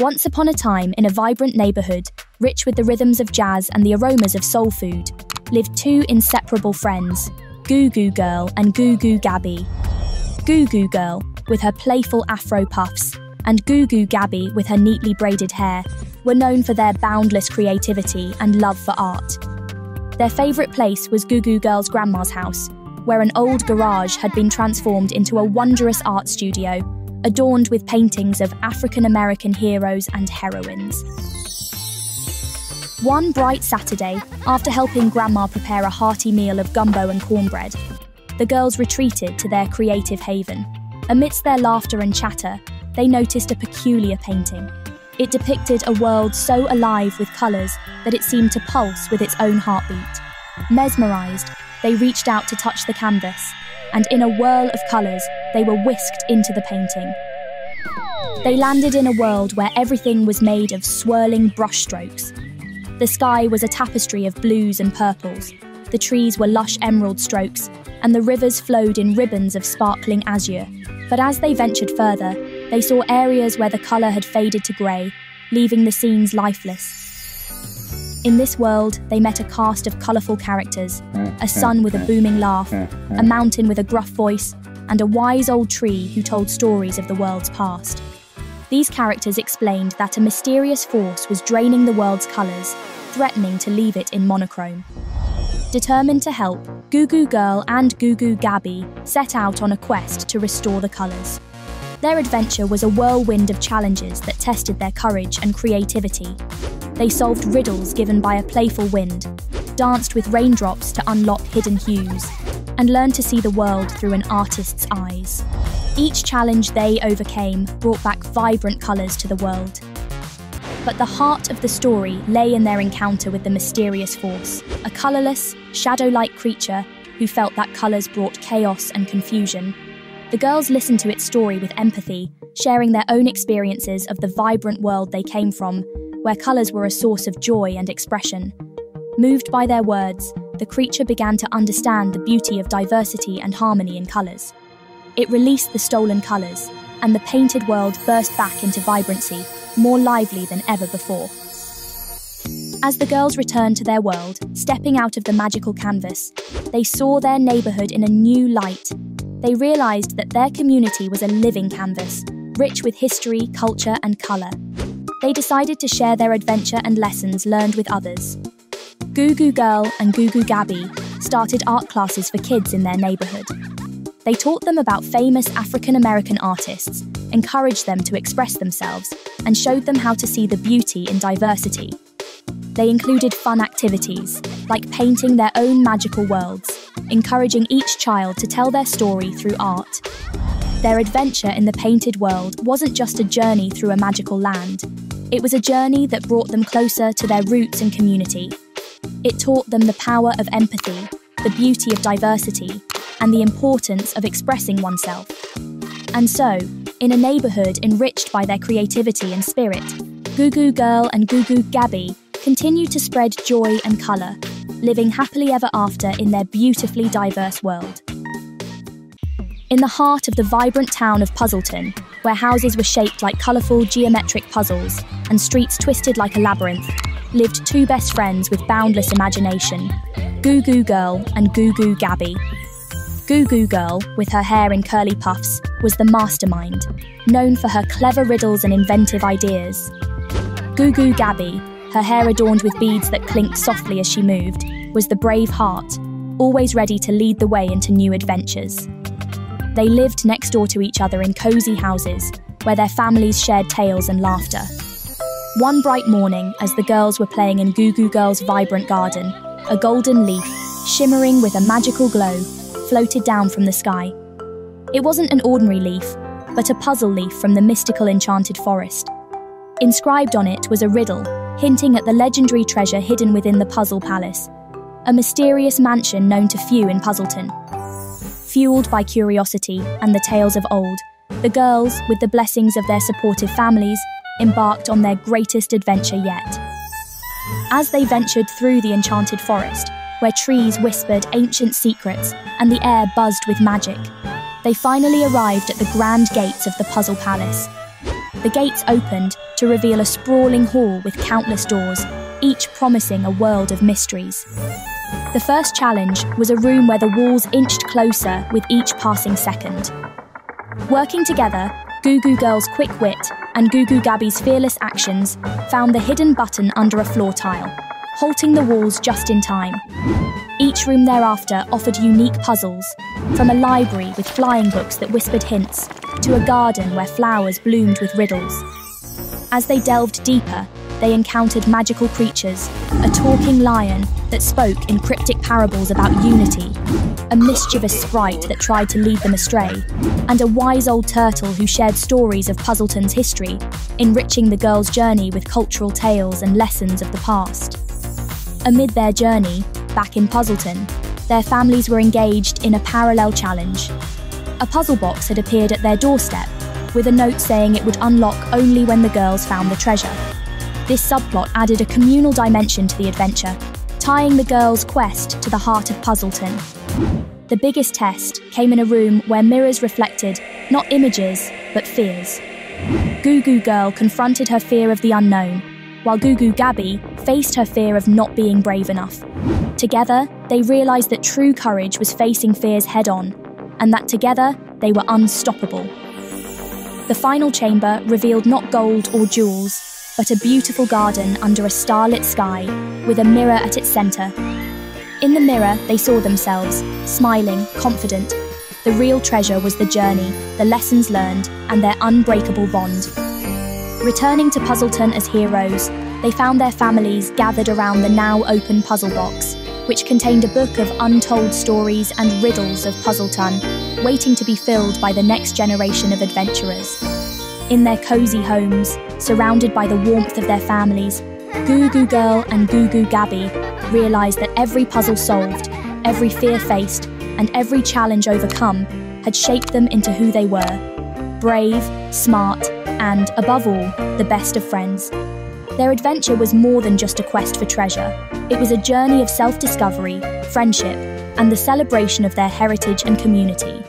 Once upon a time, in a vibrant neighborhood, rich with the rhythms of jazz and the aromas of soul food, lived two inseparable friends, Goo Goo Girl and Goo Goo Gaby. Goo Goo Girl, with her playful afro puffs, and Goo Goo Gaby, with her neatly braided hair, were known for their boundless creativity and love for art. Their favourite place was Goo Goo Girl's grandma's house, where an old garage had been transformed into a wondrous art studio adorned with paintings of African American heroes and heroines. One bright Saturday, after helping Grandma prepare a hearty meal of gumbo and cornbread, the girls retreated to their creative haven. Amidst their laughter and chatter, they noticed a peculiar painting. It depicted a world so alive with colours that it seemed to pulse with its own heartbeat. Mesmerised, they reached out to touch the canvas and in a whirl of colours, they were whisked into the painting. They landed in a world where everything was made of swirling brushstrokes. The sky was a tapestry of blues and purples, the trees were lush emerald strokes, and the rivers flowed in ribbons of sparkling azure. But as they ventured further, they saw areas where the colour had faded to grey, leaving the scenes lifeless. In this world, they met a cast of colourful characters a sun with a booming laugh, a mountain with a gruff voice, and a wise old tree who told stories of the world's past. These characters explained that a mysterious force was draining the world's colours, threatening to leave it in monochrome. Determined to help, Goo Goo Girl and Goo Goo Gaby set out on a quest to restore the colours. Their adventure was a whirlwind of challenges that tested their courage and creativity, they solved riddles given by a playful wind, danced with raindrops to unlock hidden hues, and learned to see the world through an artist's eyes. Each challenge they overcame brought back vibrant colours to the world. But the heart of the story lay in their encounter with the mysterious force, a colourless, shadow like creature who felt that colours brought chaos and confusion. The girls listened to its story with empathy, sharing their own experiences of the vibrant world they came from where colours were a source of joy and expression. Moved by their words, the creature began to understand the beauty of diversity and harmony in colours. It released the stolen colours, and the painted world burst back into vibrancy, more lively than ever before. As the girls returned to their world, stepping out of the magical canvas, they saw their neighbourhood in a new light. They realised that their community was a living canvas, rich with history, culture, and colour they decided to share their adventure and lessons learned with others. Goo Goo Girl and Goo Goo Gaby started art classes for kids in their neighbourhood. They taught them about famous African American artists, encouraged them to express themselves, and showed them how to see the beauty in diversity. They included fun activities, like painting their own magical worlds, encouraging each child to tell their story through art. Their adventure in the painted world wasn't just a journey through a magical land, it was a journey that brought them closer to their roots and community. It taught them the power of empathy, the beauty of diversity, and the importance of expressing oneself. And so, in a neighbourhood enriched by their creativity and spirit, Goo Goo Girl and Goo Goo Gaby continued to spread joy and colour, living happily ever after in their beautifully diverse world. In the heart of the vibrant town of Puzzleton, where houses were shaped like colourful geometric puzzles and streets twisted like a labyrinth, lived two best friends with boundless imagination Goo Goo Girl and Goo Goo Gaby. Goo Goo Girl, with her hair in curly puffs, was the mastermind, known for her clever riddles and inventive ideas. Goo Goo Gaby, her hair adorned with beads that clinked softly as she moved, was the brave heart, always ready to lead the way into new adventures. They lived next door to each other in cosy houses, where their families shared tales and laughter. One bright morning, as the girls were playing in Goo Goo Girl's vibrant garden, a golden leaf, shimmering with a magical glow, floated down from the sky. It wasn't an ordinary leaf, but a puzzle leaf from the mystical enchanted forest. Inscribed on it was a riddle, hinting at the legendary treasure hidden within the Puzzle Palace, a mysterious mansion known to few in Puzzleton. Fueled by curiosity and the tales of old, the girls, with the blessings of their supportive families, embarked on their greatest adventure yet. As they ventured through the enchanted forest, where trees whispered ancient secrets and the air buzzed with magic, they finally arrived at the grand gates of the Puzzle Palace. the gates opened to reveal a sprawling hall with countless doors, each promising a world of mysteries. The first challenge was a room where the walls inched closer with each passing second. Working together, Goo Goo Girl's quick wit and Goo Goo Gaby's fearless actions found the hidden button under a floor tile, halting the walls just in time. Each room thereafter offered unique puzzles, from a library with flying books that whispered hints to a garden where flowers bloomed with riddles. As they delved deeper, they encountered magical creatures, a talking lion that spoke in cryptic parables about unity, a mischievous sprite that tried to lead them astray, and a wise old turtle who shared stories of Puzzleton's history, enriching the girls' journey with cultural tales and lessons of the past. Amid their journey, back in Puzzleton, their families were engaged in a parallel challenge. A puzzle box had appeared at their doorstep, with a note saying it would unlock only when the girls found the treasure. This subplot added a communal dimension to the adventure, tying the girls' quest to the heart of Puzzleton. The biggest test came in a room where mirrors reflected not images, but fears. Goo Goo Girl confronted her fear of the unknown, while Goo Goo Gaby faced her fear of not being brave enough. Together, they realised that true courage was facing fears head on, and that together they were unstoppable. The final chamber revealed not gold or jewels, but a beautiful garden under a starlit sky, with a mirror at its centre. In the mirror, they saw themselves, smiling, confident. The real treasure was the journey, the lessons learned, and their unbreakable bond. Returning to Puzzleton as heroes, they found their families gathered around the now open puzzle box, which contained a book of untold stories and riddles of Puzzleton, waiting to be filled by the next generation of adventurers. In their cosy homes, surrounded by the warmth of their families, Goo Goo Girl and Goo Goo Gaby realised that every puzzle solved, every fear faced, and every challenge overcome had shaped them into who they were brave, smart, and, above all, the best of friends. Their adventure was more than just a quest for treasure, it was a journey of self discovery, friendship, and the celebration of their heritage and community.